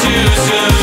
too soon